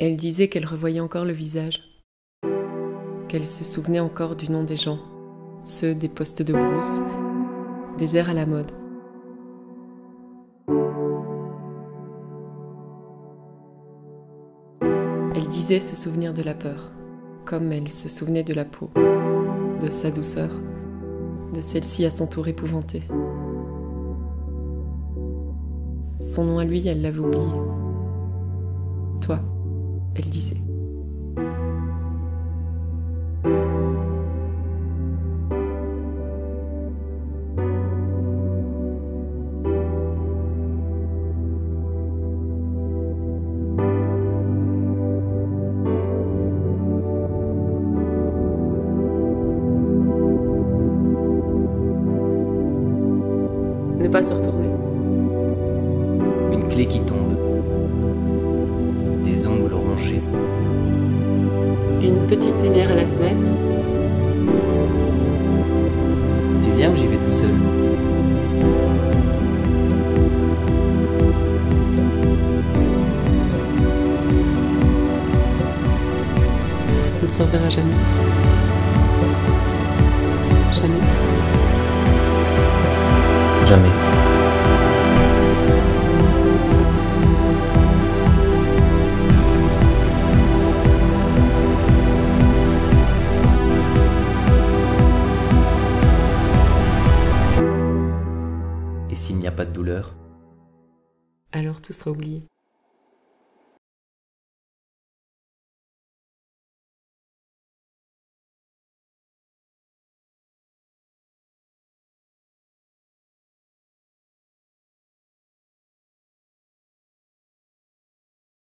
Elle disait qu'elle revoyait encore le visage, qu'elle se souvenait encore du nom des gens, ceux des postes de brousse, des airs à la mode. Elle disait se souvenir de la peur, comme elle se souvenait de la peau, de sa douceur, de celle-ci à son tour épouvantée. Son nom à lui, elle l'avait oublié. Toi, elle disait. Ne pas se retourner. Une clé qui tombe. Une petite lumière à la fenêtre. Tu viens ou j'y vais tout seul? On ne se reverra jamais. Jamais. Jamais. S'il n'y a pas de douleur Alors tout sera oublié.